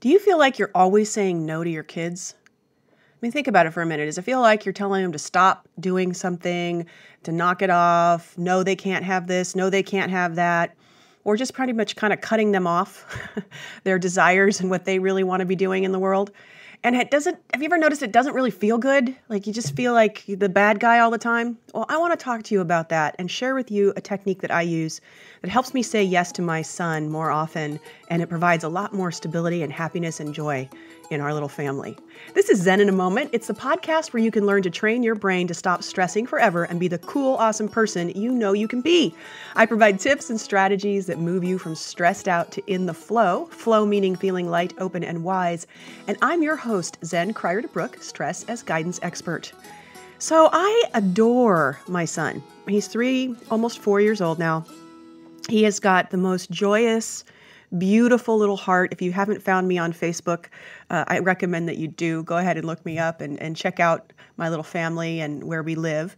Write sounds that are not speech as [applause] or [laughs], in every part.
Do you feel like you're always saying no to your kids? I mean, think about it for a minute. Does it feel like you're telling them to stop doing something, to knock it off? No, they can't have this. No, they can't have that. Or just pretty much kind of cutting them off, [laughs] their desires and what they really want to be doing in the world? And it doesn't have you ever noticed it doesn't really feel good? Like you just feel like the bad guy all the time? Well i want to talk to you about that and share with you a technique that i use that helps me say yes to my son more often and it provides a lot more stability and happiness and joy in our little family. This is Zen in a Moment. It's the podcast where you can learn to train your brain to stop stressing forever and be the cool, awesome person you know you can be. I provide tips and strategies that move you from stressed out to in the flow, flow meaning feeling light, open, and wise. And I'm your host, Zen Cryar DeBrucke, stress as guidance expert. So I adore my son. He's three, almost four years old now. He has got the most joyous, beautiful little heart. If you haven't found me on Facebook, uh, I recommend that you do. Go ahead and look me up and, and check out my little family and where we live.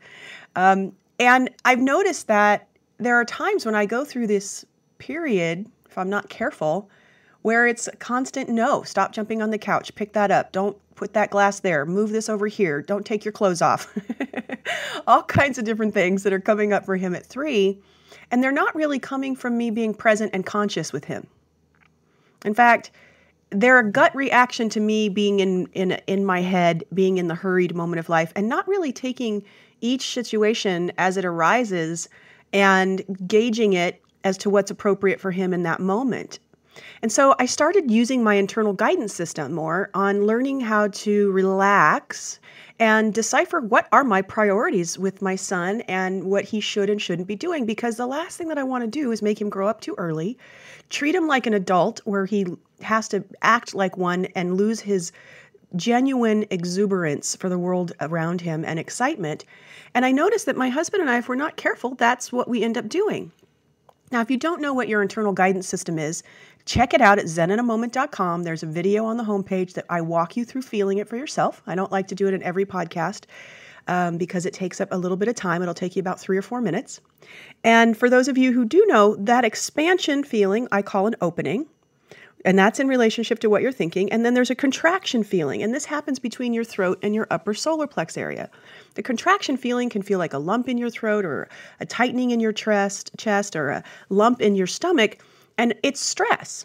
Um, and I've noticed that there are times when I go through this period, if I'm not careful, where it's constant no, stop jumping on the couch, pick that up, don't put that glass there, move this over here, don't take your clothes off. [laughs] All kinds of different things that are coming up for him at three. And they're not really coming from me being present and conscious with him. In fact, they're a gut reaction to me being in in in my head, being in the hurried moment of life, and not really taking each situation as it arises and gauging it as to what's appropriate for him in that moment. And so I started using my internal guidance system more on learning how to relax and decipher what are my priorities with my son and what he should and shouldn't be doing. Because the last thing that I want to do is make him grow up too early, treat him like an adult where he has to act like one and lose his genuine exuberance for the world around him and excitement. And I noticed that my husband and I, if we're not careful, that's what we end up doing. Now, if you don't know what your internal guidance system is, check it out at zeninamoment.com. There's a video on the homepage that I walk you through feeling it for yourself. I don't like to do it in every podcast um, because it takes up a little bit of time. It'll take you about three or four minutes. And for those of you who do know, that expansion feeling I call an opening. And that's in relationship to what you're thinking. And then there's a contraction feeling, and this happens between your throat and your upper solar plex area. The contraction feeling can feel like a lump in your throat or a tightening in your chest, chest or a lump in your stomach, and it's stress.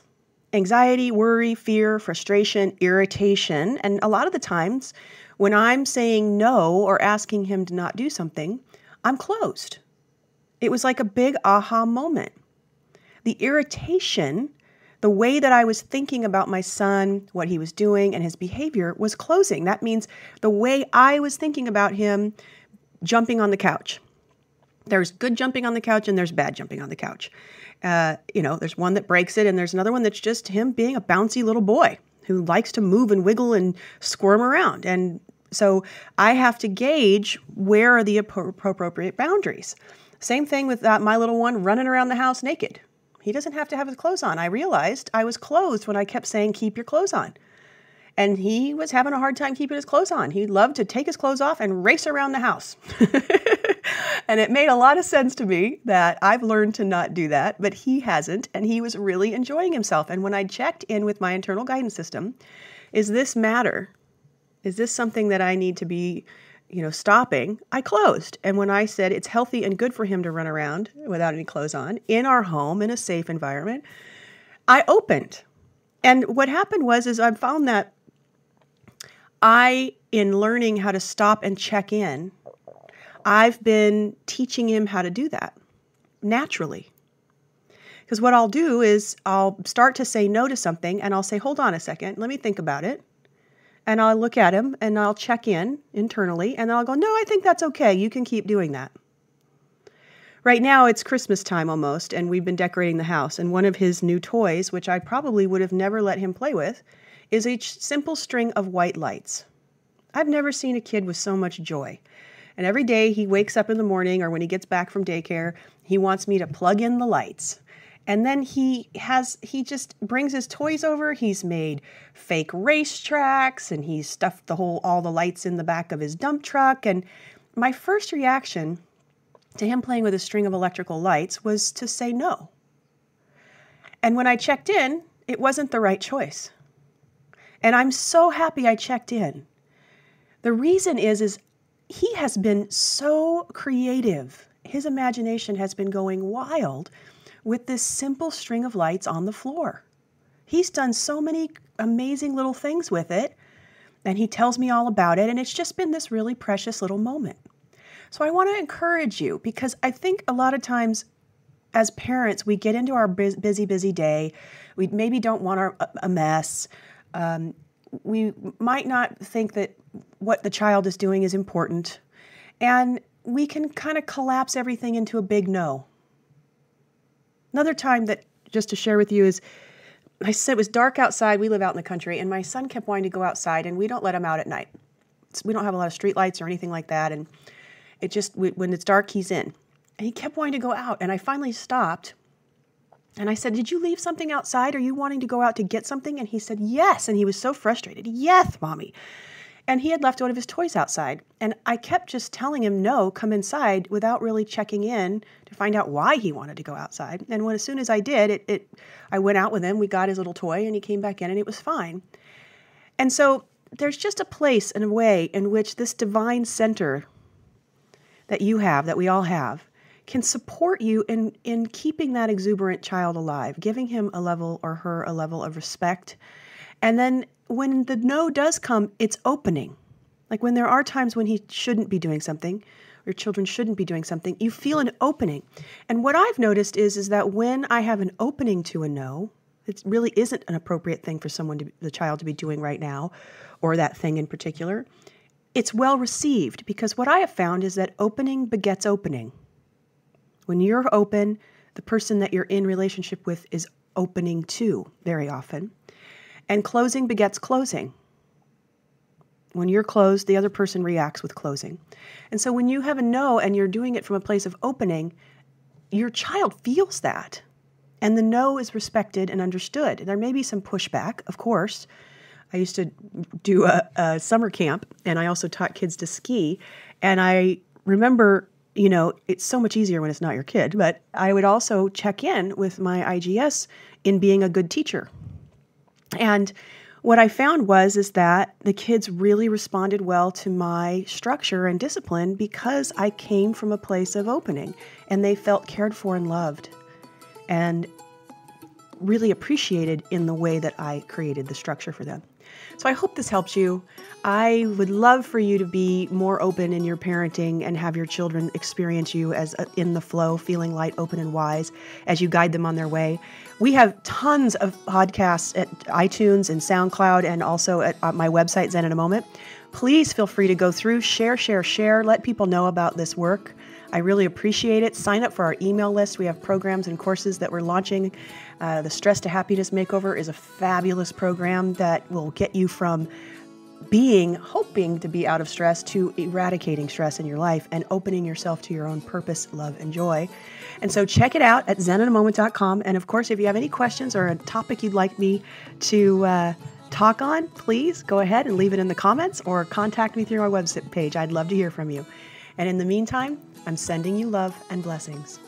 Anxiety, worry, fear, frustration, irritation, and a lot of the times when I'm saying no or asking him to not do something, I'm closed. It was like a big aha moment. The irritation the way that I was thinking about my son, what he was doing, and his behavior was closing. That means the way I was thinking about him jumping on the couch. There's good jumping on the couch and there's bad jumping on the couch. Uh, you know, there's one that breaks it, and there's another one that's just him being a bouncy little boy who likes to move and wiggle and squirm around. And so I have to gauge where are the appropriate boundaries. Same thing with my little one running around the house naked. He doesn't have to have his clothes on. I realized I was clothed when I kept saying, keep your clothes on. And he was having a hard time keeping his clothes on. He loved to take his clothes off and race around the house. [laughs] and it made a lot of sense to me that I've learned to not do that, but he hasn't. And he was really enjoying himself. And when I checked in with my internal guidance system, is this matter? Is this something that I need to be you know, stopping, I closed. And when I said it's healthy and good for him to run around without any clothes on in our home in a safe environment, I opened. And what happened was is I found that I in learning how to stop and check in, I've been teaching him how to do that naturally. Because what I'll do is I'll start to say no to something and I'll say, hold on a second, let me think about it and I'll look at him and I'll check in internally and then I'll go, no, I think that's okay. You can keep doing that. Right now, it's Christmas time almost, and we've been decorating the house. And one of his new toys, which I probably would have never let him play with, is a simple string of white lights. I've never seen a kid with so much joy. And every day he wakes up in the morning or when he gets back from daycare, he wants me to plug in the lights and then he has he just brings his toys over he's made fake race tracks and he's stuffed the whole all the lights in the back of his dump truck and my first reaction to him playing with a string of electrical lights was to say no and when i checked in it wasn't the right choice And I'm so happy I checked in. The reason is is he has been so creative. His imagination has been going wild with this simple string of lights on the floor. He's done so many amazing little things with it, and he tells me all about it, and it's just been this really precious little moment. So I want to encourage you because I think a lot of times as parents, we get into our busy, busy day. We maybe don't want our, a mess. Um, we might not think that what the child is doing is important. And we can kind of collapse everything into a big no. Another time that, just to share with you, is I said it was dark outside. We live out in the country, and my son kept wanting to go outside, and we don't let him out at night. we don't have a lot of street lights or anything like that. And it just, when it's dark, he's in. And he kept wanting to go out. And I finally stopped and I said, Did you leave something outside? Are you wanting to go out to get something? And he said, Yes. And he was so frustrated. Yes, mommy. And he had left one of his toys outside. And I kept just telling him, No, come inside without really checking in to find out why he wanted to go outside. And when as soon as I did, it, it I went out with him, we got his little toy, and he came back in and it was fine. And so there's just a place and a way in which this divine center that you have, that we all have, can support you in, in keeping that exuberant child alive, giving him a level or her a level of respect. And then when the no does come, it's opening. Like when there are times when he shouldn't be doing something, or children shouldn't be doing something, you feel an opening. And what I've noticed is, is that when I have an opening to a no, it really isn't an appropriate thing for someone to the child to be doing right now, or that thing in particular. It's well received because what I have found is that opening begets opening. When you're open, the person that you're in relationship with is opening too, very often. And closing begets closing. When you're closed, the other person reacts with closing. And so when you have a no and you're doing it from a place of opening, your child feels that. And the no is respected and understood. There may be some pushback, of course. I used to do a, a summer camp and I also taught kids to ski. And I remember you know, it's so much easier when it's not your kid. But I would also check in with my IGS in being a good teacher. And what I found was is that the kids really responded well to my structure and discipline because I came from a place of opening and they felt cared for and loved and really appreciated in the way that I created the structure for them. So I hope this helps you. I would love for you to be more open in your parenting and have your children experience you as a, in the flow, feeling light, open, and wise as you guide them on their way. We have tons of podcasts at iTunes and SoundCloud and also at uh, my website, Zen in a Moment. Please feel free to go through, share, share, share, let people know about this work. I really appreciate it. Sign up for our email list. We have programs and courses that we're launching. Uh, the Stress to Happiness Makeover is a fabulous program that will get you from being, hoping to be out of stress, to eradicating stress in your life and opening yourself to your own purpose, love, and joy. And so check it out at zeninamoment.com. And of course, if you have any questions or a topic you'd like me to uh, talk on, please go ahead and leave it in the comments or contact me through my website page. I'd love to hear from you. And in the meantime, I'm sending you love and blessings.